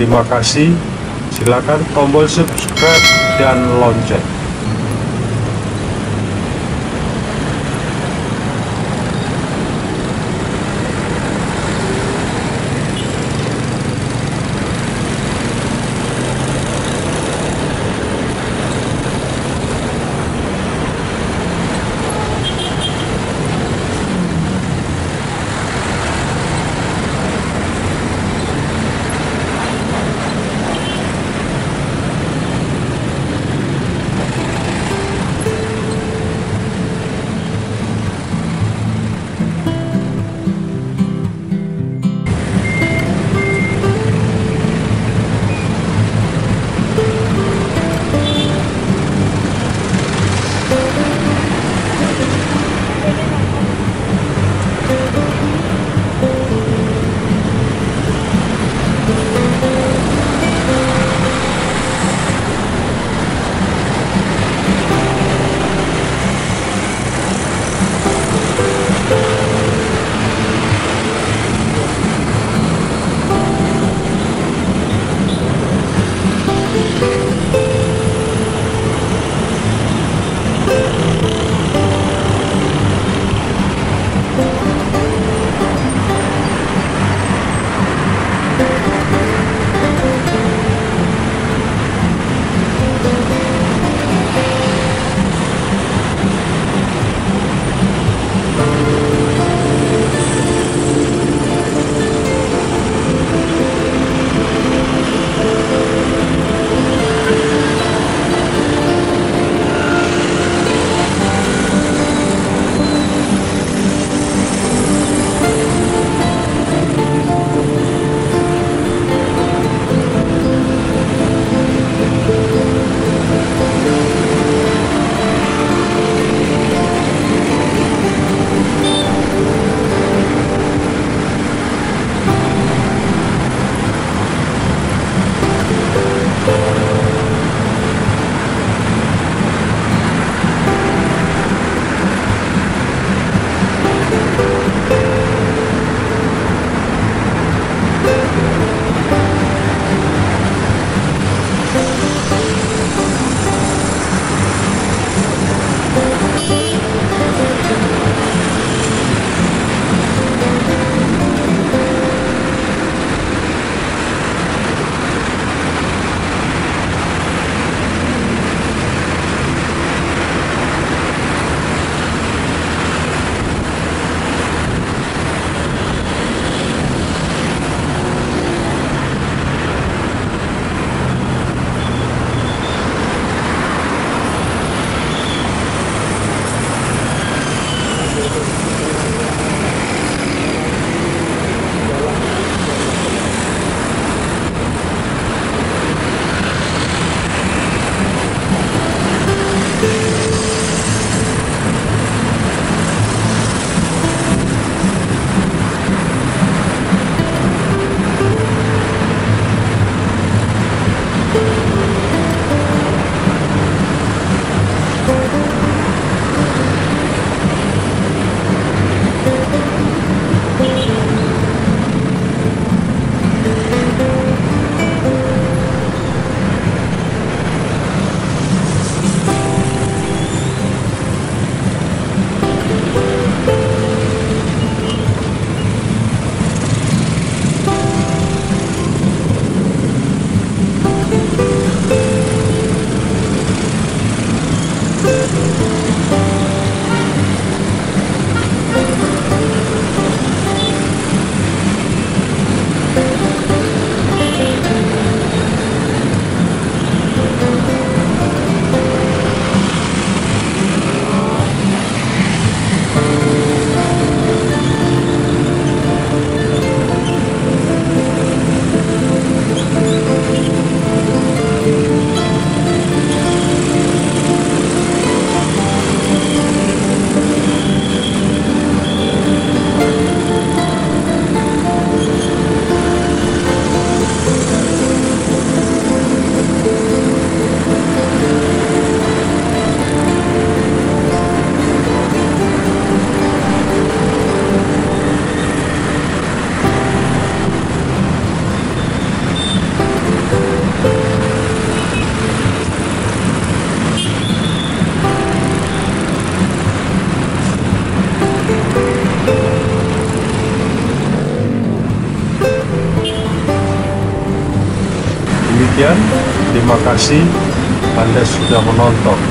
Terima kasih. Silakan tombol subscribe dan lonceng. Sekian. Terima kasih Anda sudah menonton.